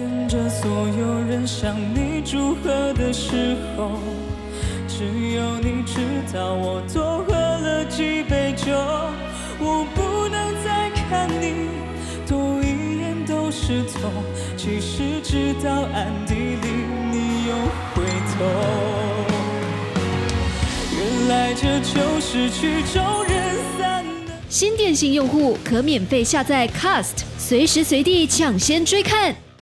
跟着所有人向你祝贺的时候，只有你知道我多喝了几杯酒。我不能再看你多一眼都是痛，其实知道暗地里你又回头。原来这就是曲终人散的。新电信用户可免费下载 Cast，随时随地抢先追看。